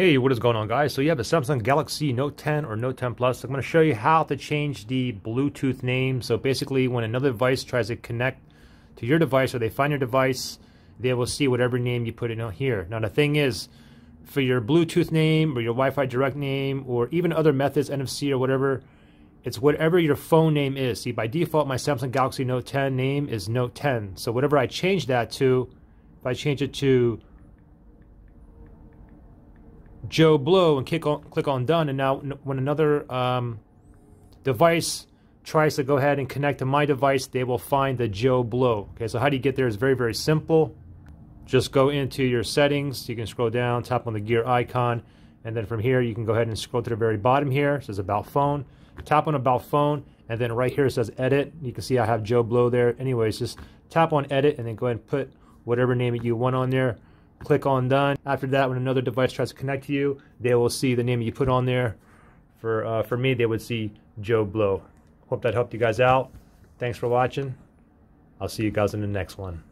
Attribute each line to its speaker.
Speaker 1: Hey, what is going on guys? So you have a Samsung Galaxy Note 10 or Note 10 Plus. I'm going to show you how to change the Bluetooth name. So basically when another device tries to connect to your device or they find your device, they will see whatever name you put in here. Now the thing is, for your Bluetooth name or your Wi-Fi direct name or even other methods, NFC or whatever, it's whatever your phone name is. See, by default, my Samsung Galaxy Note 10 name is Note 10. So whatever I change that to, if I change it to Joe Blow and click on, click on done. And now when another um, device tries to go ahead and connect to my device, they will find the Joe Blow. Okay, so how do you get there is very, very simple. Just go into your settings. You can scroll down, tap on the gear icon, and then from here you can go ahead and scroll to the very bottom here. It says About Phone. Tap on About Phone, and then right here it says Edit. You can see I have Joe Blow there. Anyways, just tap on Edit and then go ahead and put whatever name you want on there click on done. After that, when another device tries to connect to you, they will see the name you put on there. For, uh, for me, they would see Joe Blow. Hope that helped you guys out. Thanks for watching. I'll see you guys in the next one.